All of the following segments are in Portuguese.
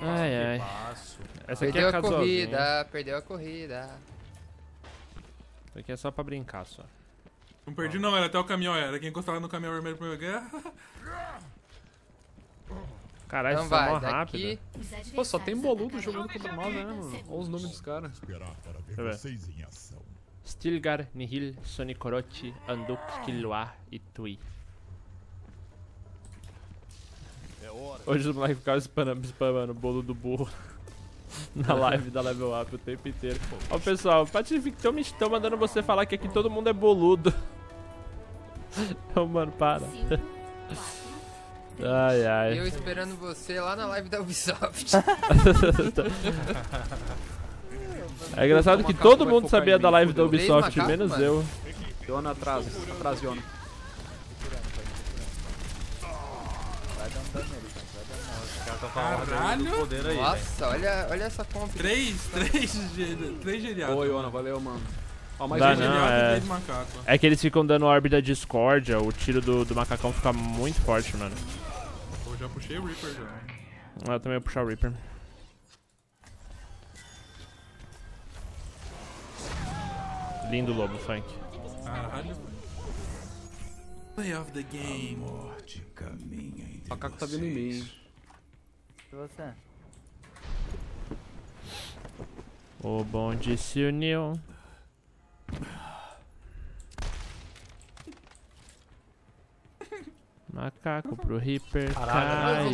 Ai, ai. Passo. Essa aqui Perdeu é a corrida, perdeu a corrida. Essa aqui é só pra brincar, só. Não perdi não, era até o caminhão, era. Quem encostava no caminhão vermelho pra pegar. Caralho, Então isso tá mó rápido. daqui. Pô, só tem boludo jogando contra nós, né, mano? Olha os nomes dos caras. Esperar para ver Deixa eu ver. vocês em ação. Stilgar, Nihil, Sonicorote, Anduk, Killua e Tui. Hoje os moleques ficavam spamando, spamando o bolo do burro na live da Level Up o tempo inteiro. Ó, pessoal, estão me estão mandando você falar que aqui todo mundo é boludo. Ô, mano, para. Ai, ai. eu esperando você lá na live da Ubisoft. É engraçado que todo mundo sabia da live da Ubisoft, menos eu. Iona atrás, atrás, Iona. Os caras tão com a ordem Caralho! poder aí. Nossa, olha, olha essa comp. Três, três, ge- três geriados. Boa, Iona, valeu, mano. Ó, mais Dá um não, é. É que eles ficam dando orbe da discórdia, o tiro do, do macacão fica muito forte, mano. Eu já puxei o Reaper já. Ah, Eu também vou puxar o Reaper. Lindo lobo, funk. Caralho. Play of the game. O macaco tá vindo em mim? E você? O bonde se uniu. Macaco pro Reaper Caralho,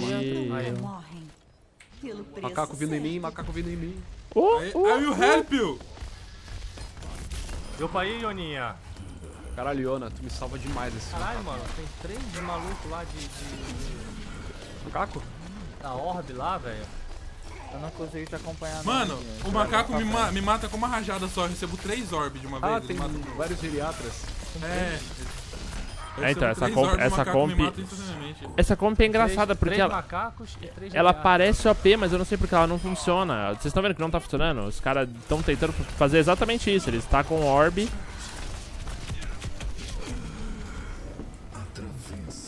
Macaco vindo em mim, macaco vindo em mim. Oh, I, oh. I will help you! Deu pra ir, Ioninha. Caralho, Iona, tu me salva demais esse Caralho, mano, tem três malucos lá de, de- macaco. da Orb lá, velho. Eu não consegui te acompanhar. não, Mano, Guilherme. o macaco me, ma me mata com uma rajada só. Eu recebo três orbes de uma vez. Ah, ele tem mata- vários geriatras. É. É, então, essa comp- essa comp-. Essa comp é engraçada três, porque três ela, macacos e três ela geriatras. parece OP, mas eu não sei porque ela não funciona. Vocês estão vendo que não tá funcionando? Os caras estão tentando fazer exatamente isso. Eles tacam orb.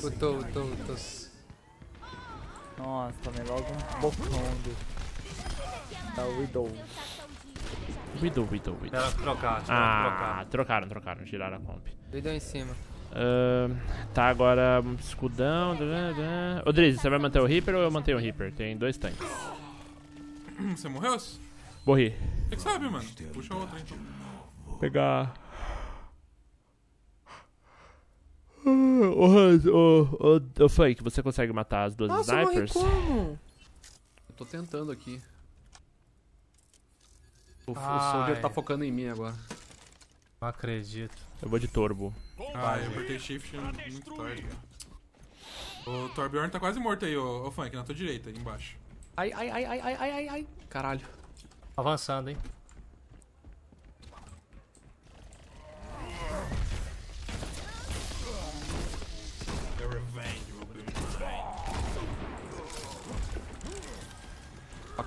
Utou, utou, utou. Nossa, tomei logo um bocão do. Da Widow. Widow, Widow, Widow. Tiveram que trocar, tiveram que Ah, trocar. trocaram, trocaram, tiraram a comp. Vidão em cima. Ahn, tá, agora um escudão. Ô, Drizzy, você vai manter o Reaper ou eu mantenho o Reaper? Tem dois tanques. Você morreu? Você Morri. que sabe, mano. Puxa outro então. Vou pegar. Ô, Hans, ô, ô, ô, Funk, você consegue matar as duas Nossa, eu morri snipers? como? Eu tô tentando aqui. O, o. Soldier tá focando em mim agora. Não acredito. Eu vou de turbo. Ah, eu apertei shift muito tarde. O Torbjorn tá quase morto aí, ô, ô Funk, na tua direita, aí embaixo. Ai, ai, ai, ai, ai, ai, ai, ai. Caralho. Avançando, hein.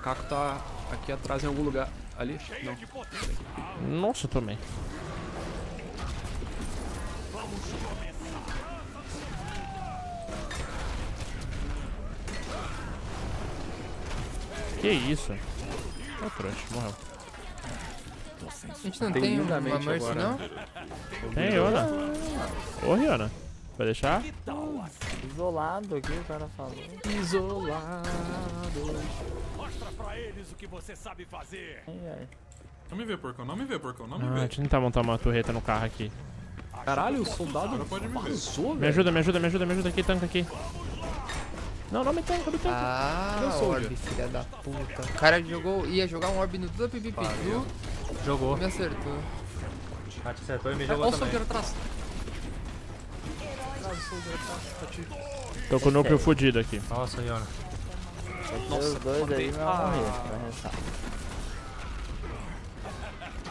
Macaco tá aqui atrás em algum lugar. Ali? Não. Nossa, eu tomei. Que isso? Ô, trouxa, morreu. A gente não Tem tem, uma Mercy, agora. não? Tem, Riona. Ô, Riona. Vai deixar? Isolado aqui, o cara falou. Isolado. Ai, ai. Não me vê, porcão, não me vê, porcão, não me Ah, vê. deixa eu tentar montar uma torreta no carro aqui. Caralho, o soldado Agora pode me ver. vazou, Me ajuda, me ajuda, me ajuda, me ajuda aqui, tanca aqui. Não, não me tanca, me tanca. Ah, Meu Soldier. orb, filha da puta. O cara jogou, ia jogar um orb no Duda Pipi Pitu Jogou. me acertou. Ah, te acertou e me Olha jogou o também. Soldier atrás. Tô com o núcleo fudido aqui. Nossa, Iona. Nossa, os dois aí não Ah.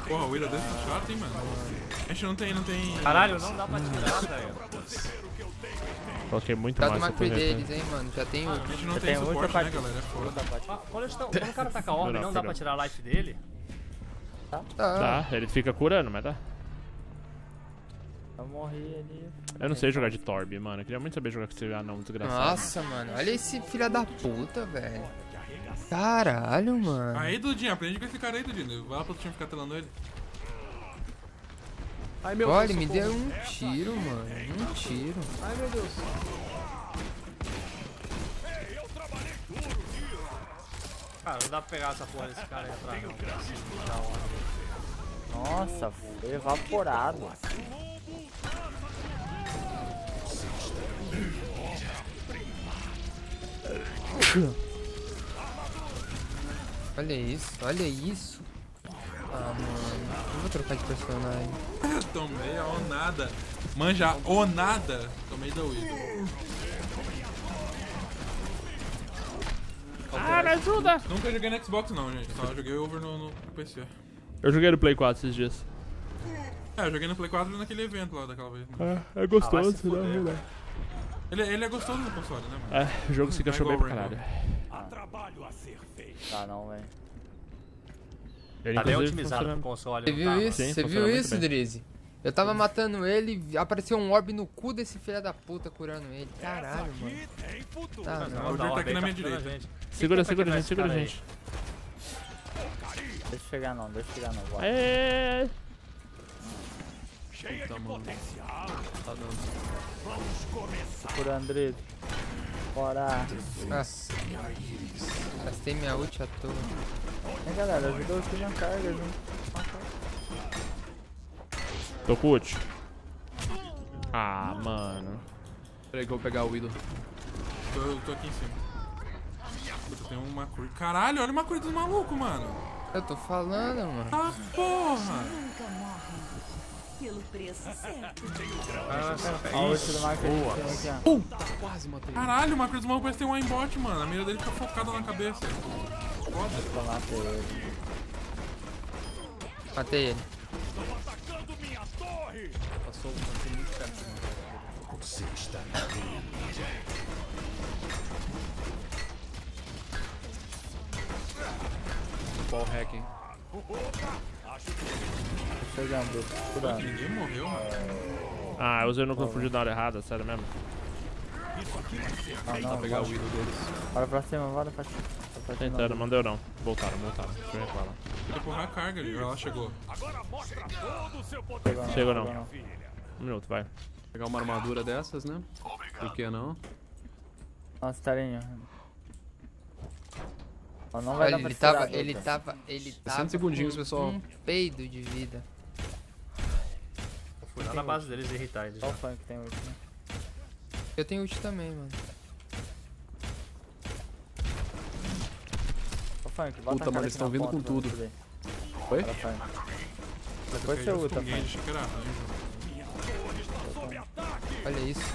Porra, o Ira desse tá chato, hein, mano. A gente não tem, não tem... Caralho, não dá pra tirar, velho. Coloquei muito mais do essa McCree torreta. deles, hein, mano. Já tem o... A gente não Eu tem muita suporte, né, galera? É foda. Ah, Quando, eles tão- quando o cara tá com a orbe, Não, não dá pra tirar a life dele? Tá. Tá, ele fica curando, mas tá. Eu morri ali. Eu não sei jogar de Torb, mano. Eu queria muito saber jogar com esse anão desgraçado. Nossa, mano. Olha esse filha da puta, velho. Caralho, mano. Aí, Dudinho, aprende com esse cara aí, Dudinho. Vai lá pro time ficar telando ele. Ai, meu Olha, Deus, me deu um tiro, mano. Um tiro. Ai, meu Deus. Cara, não dá pra pegar essa porra desse cara aí atrás. não. Nossa, foi evaporado. Olha isso, olha isso. Ah, mano. Eu vou trocar de personagem. Tomei a onada. Manja, onada. Tomei da Widow. Ah, me ajuda! Nunca joguei no Xbox não, gente. Só joguei over no, no PC. Eu joguei no Play 4 esses dias. É, eu joguei no Play 4 naquele evento lá daquela vez. né? É, é gostoso, Ah, né? Ele, ele é gostoso no console, né, mano? É, o jogo se encaixou Vai bem pra igual o caralho. Tá não, velho. Ele, Tá bem otimizado pro console. Você não viu tá, isso? Sim, Você viu isso. Drizzy? Eu tava matando ele e apareceu um orb no cu desse filho da puta curando ele. Caralho, mano. Tá, mano? não. O Júlio da tá aqui na minha direita. a. Segura, segura, gente, segura, gente. Deixa eu chegar não, deixa eu chegar não. Vai. É. Puta, mano. Tá dando. Por André. Bora. Ah. Gastei minha ult à toa. Hein, galera, ajudou aqui na carga, viu? Tô com ult. Ah, mano. Peraí que eu vou pegar o Widow. Tô, eu tô aqui em cima. Puta, tem um Macuri. Caralho, olha o Macuri dos malucos, mano. Eu tô falando, mano. Ah, porra. Pelo preço certo. Ó, o ult do aqui, ó. Quase matei. Caralho, o Macuri dos malucos parece ter um aimbot, mano. A mira dele fica focada na cabeça. Foda. Matei ele. Matei ele. Passou, passou muito perto. Mano. Ball hacking. Chegando, cuidado. Ninguém morreu, mano. Ah, eu usei no confundi na hora errada, sério mesmo. Ah, Tentar não, pegar o Widow deles. bora pra cima, bora pra cima. Tentando, não deu não. Voltaram, voltaram. Deixa eu ver lá. Tem que empurrar a carga ali. Ela chegou. Chegou Chegou não. chegou Um minuto, vai. Pegar uma armadura dessas, né? Por que não? Nossa, tarinho. Não vai Olha, ele tava, ele tava, ele tava 60 segundinhos, pessoal. um peido de vida. Eu fui lá na base deles e irritar eles. Só o funk tem ult, né? Eu tenho ult também, mano. Ô, funk, bota Puta, mano, eles aqui tão na vindo com tudo. me fuder. Oi? Bora, funk. Eu Depois você ulta, funk. Olha isso.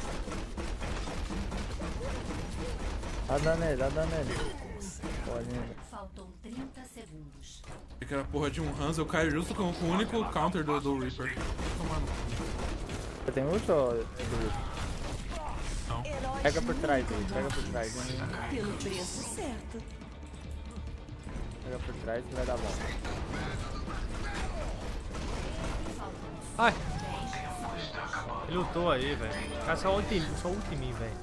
Dá dano nele, dá dano nele. Faltam 30 segundos. Que era porra de um Hans. Eu caio justo com, o único counter do, do Reaper. Você tem ult ou Edu? Não. Pega por trás, Edu, pega por trás. Pelo preço certo. Pega por trás que vai dar bom. Ele lutou aí, velho. Cara, só ult em mim, só ult em mim, velho.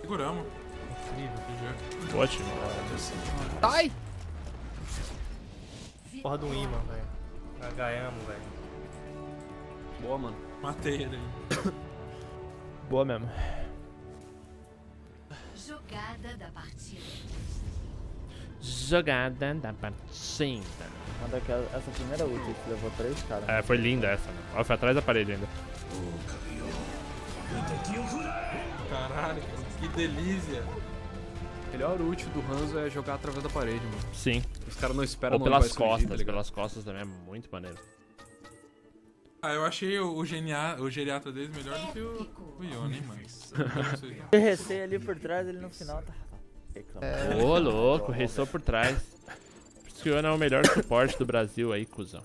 Seguramos. Incrível. GG. Ótimo. Ai! Porra do imã, velho. HM, velho. Boa, mano. Matei ele. Boa mesmo. Jogada da partida. Jogada da partida. Manda aquela, essa primeira ult que levou três caras. É, foi linda essa, mano. Ó, foi atrás da parede ainda. Caralho, que delícia. O melhor ult do Hanzo é jogar através da parede, mano. Sim. Os caras não esperam Ou pelas surgir, costas, tá pelas costas também é muito maneiro. Ah, eu achei o, o, genia, o geriatra deles melhor do que o, o hein, mano. Eu recei ali por trás, ele no final tá. reclamando. Ô, louco, restou por trás. Por isso que o Ana é o melhor suporte do Brasil aí, cuzão.